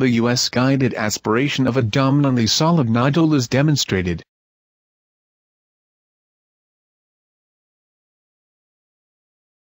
the U.S. guided aspiration of a dominantly solid nodule is demonstrated.